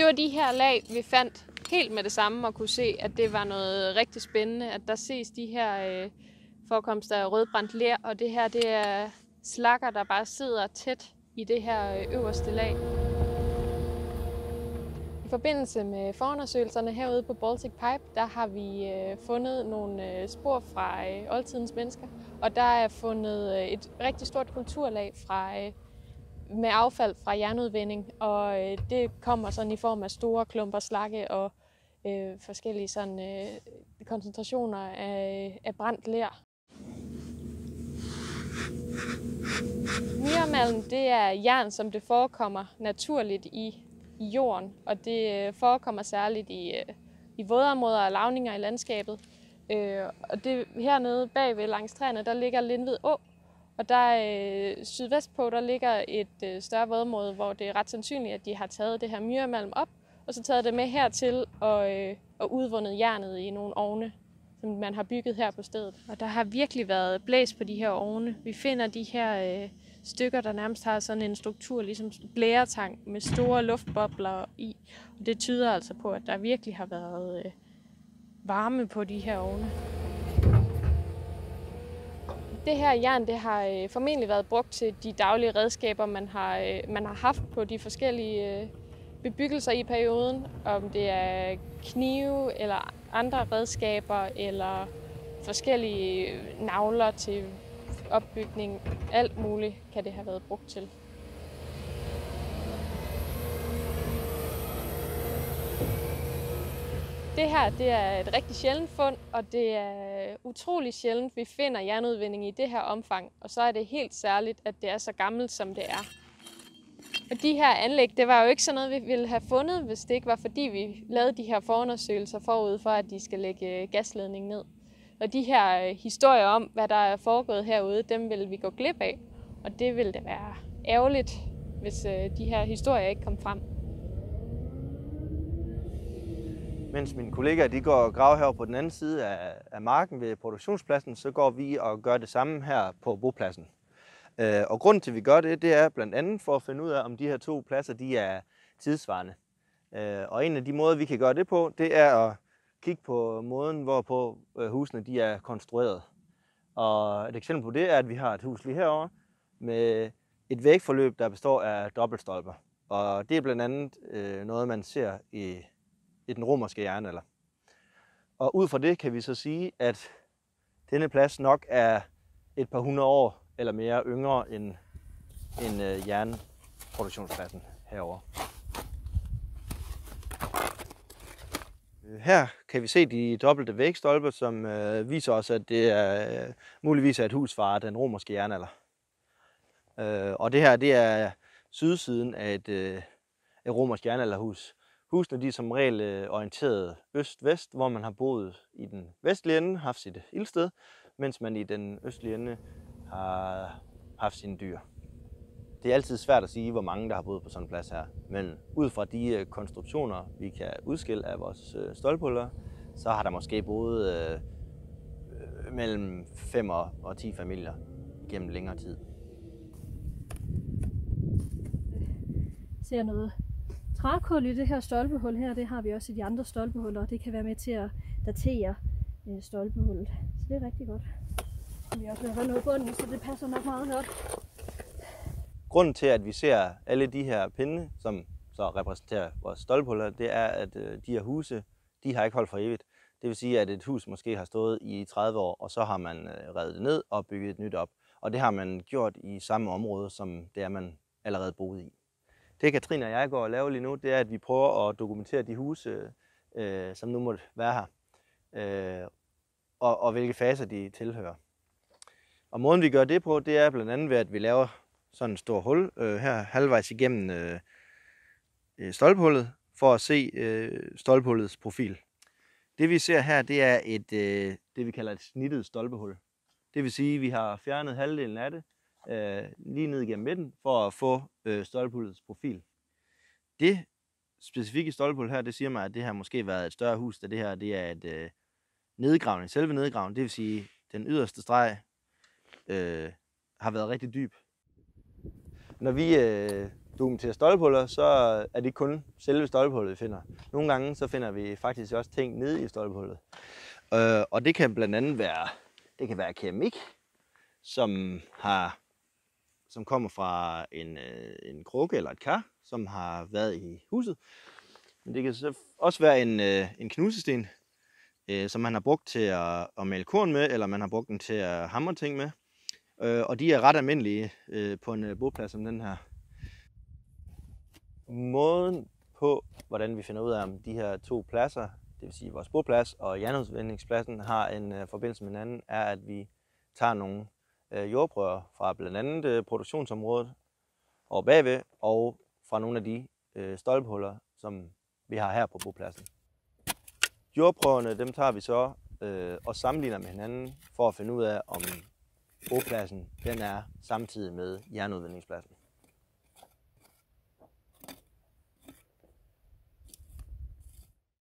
Det var de her lag, vi fandt helt med det samme og kunne se, at det var noget rigtig spændende, at der ses de her øh, forekomster af rødbrændt ler, og det her det er slakker, der bare sidder tæt i det her øh, øverste lag. I forbindelse med forundersøgelserne herude på Baltic Pipe, der har vi øh, fundet nogle øh, spor fra oldtidens mennesker, og der er fundet et rigtig stort kulturlag fra med affald fra jernudvinding, og øh, det kommer sådan i form af store klumper slakke og øh, forskellige sådan, øh, koncentrationer af, øh, af brændt ler. Myrmalm det er jern, som det forekommer naturligt i, i jorden, og det øh, forekommer særligt i, øh, i vådområder og lavninger i landskabet. Øh, og det hernede bagved langs træerne, der ligger Lindved Å, og der øh, sydvest på, der ligger et øh, større vådområde, hvor det er ret sandsynligt, at de har taget det her myremalm op, og så taget det med hertil og, øh, og udvundet jernet i nogle ovne, som man har bygget her på stedet. Og der har virkelig været blæs på de her ovne. Vi finder de her øh, stykker, der nærmest har sådan en struktur, ligesom blæretang med store luftbobler i. Og det tyder altså på, at der virkelig har været øh, varme på de her ovne. Det her jern det har øh, formentlig været brugt til de daglige redskaber, man har, øh, man har haft på de forskellige øh, bebyggelser i perioden. Om det er knive eller andre redskaber eller forskellige øh, navler til opbygning. Alt muligt kan det have været brugt til. Det her det er et rigtig sjældent fund, og det er utrolig sjældent, vi finder jernudvinding i det her omfang. Og så er det helt særligt, at det er så gammelt, som det er. Og de her anlæg, det var jo ikke sådan noget, vi ville have fundet, hvis det ikke var fordi, vi lavede de her forundersøgelser forud for, at de skal lægge øh, gasledning ned. Og de her øh, historier om, hvad der er foregået herude, dem vil vi gå glip af. Og det ville det være ærgerligt, hvis øh, de her historier ikke kom frem. Mens mine kollegaer de går og graver her på den anden side af, af marken ved produktionspladsen, så går vi og gør det samme her på bopladsen. Øh, og grunden til, at vi gør det, det er blandt andet for at finde ud af, om de her to pladser de er tidsvarende. Øh, og en af de måder, vi kan gøre det på, det er at kigge på måden, hvorpå øh, husene de er konstrueret. Og et eksempel på det er, at vi har et hus lige herovre med et vægforløb, der består af dobbeltstolper. Og det er blandt andet øh, noget, man ser i, i den romerske jernalder. Og ud fra det kan vi så sige, at denne plads nok er et par hundrede år eller mere yngre end, end øh, jernproduktionspladsen herover. Her kan vi se de dobbelte vægstolper, som øh, viser os, at det er øh, muligvis er et hus fra den romerske jernalder. Øh, og det her det er sydsiden af et, øh, et romersk jernalderhus. Husene de er som regel øh, orienteret øst-vest, hvor man har boet i den vestlige ende, haft sit ildsted, mens man i den østlige ende har haft sine dyr. Det er altid svært at sige, hvor mange der har boet på sådan en plads her, men ud fra de øh, konstruktioner, vi kan udskille af vores øh, stolpuller, så har der måske boet øh, mellem 5 og 10 familier gennem længere tid. ser noget trækul i det her stolpehul her. Det har vi også i de andre stolpehuller, og det kan være med til at datere øh, stolpehullet. Så det er rigtig godt. Vi har også lavet noget bunden, så det passer nok meget godt. Grunden til, at vi ser alle de her pinde, som så repræsenterer vores stolpehuller, det er, at øh, de her huse, de har ikke holdt for evigt. Det vil sige, at et hus måske har stået i 30 år, og så har man øh, revet det ned og bygget et nyt op. Og det har man gjort i samme område, som det er, man allerede boede i. Det Katrine og jeg går og laver lige nu, det er, at vi prøver at dokumentere de huse, øh, som nu måtte være her, øh, og, og hvilke faser de tilhører. Og måden vi gør det på, det er blandt andet ved, at vi laver sådan en stor hul øh, her halvvejs igennem øh, øh stolpehullet, for at se øh, stolpehullets profil. Det vi ser her, det er et, øh, det vi kalder et snittet stolpehul. Det vil sige, at vi har fjernet halvdelen af det, øh, lige ned igennem midten, for at få øh, stolpehullets profil. Det specifikke stolpehul her, det siger mig, at det her måske været et større hus, da det her det er et øh, nedgravning, selve nedgravning, det vil sige, den yderste streg øh, har været rigtig dyb. Når vi øh, dokumenterer stolpehuller, så er det kun selve stolpehullet, vi finder. Nogle gange så finder vi faktisk også ting nede i stolpehullet. Øh, og det kan blandt andet være, det kan være keramik, som har som kommer fra en, øh, en krukke eller et kar, som har været i huset. Men det kan så også være en, øh, en knusesten, øh, som man har brugt til at, at male korn med, eller man har brugt den til at hamre ting med. Øh, og de er ret almindelige øh, på en øh, boplads som den her. Måden på, hvordan vi finder ud af, om de her to pladser, det vil sige vores boplads og jernudvindingspladsen, har en øh, forbindelse med hinanden, er, at vi tager nogle øh, jordprøver fra blandt andet øh, produktionsområdet og bagved, og fra nogle af de øh, stolpehuller, som vi har her på bopladsen. Jordprøverne, dem tager vi så øh, og sammenligner med hinanden for at finde ud af, om bopladsen den er samtidig med jernudvindingspladsen.